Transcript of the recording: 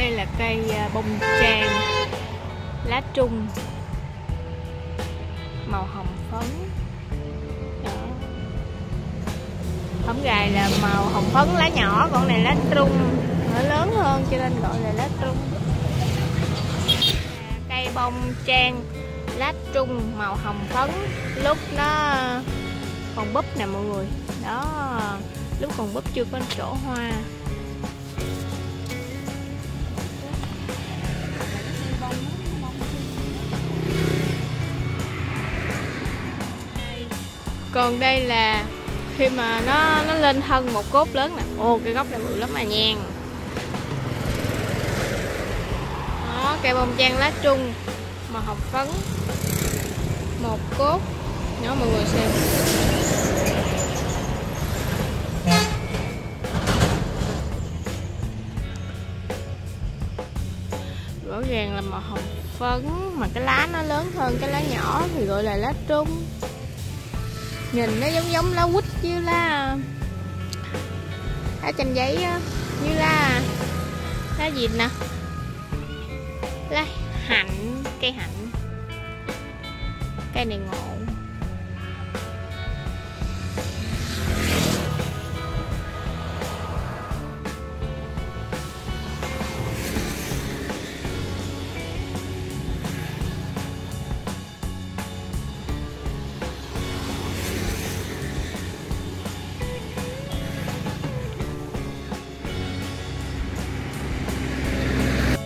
đây là cây à, bông trang lá trung, màu hồng phấn. Đó. Hổng gài là màu hồng phấn, lá nhỏ, còn này lá trung, nó lớn hơn cho nên gọi là lá trung. À, cây bông trang lá trung, màu hồng phấn. Lúc nó còn búp nè mọi người. Đó, lúc còn búp chưa có chỗ hoa. Còn đây là khi mà nó nó lên thân một cốt lớn nè. Ô, cái gốc này bự lắm mà nha. Đó cây bông trang lá trung màu hồng phấn một cốt. Đó mọi người xem. Rõ ràng là màu hồng phấn mà cái lá nó lớn hơn, cái lá nhỏ thì gọi là lá trung nhìn nó giống giống lá quýt như lá lá chanh giấy như lá lá gì nè? Lá hạnh cây hạnh cây này ngộ.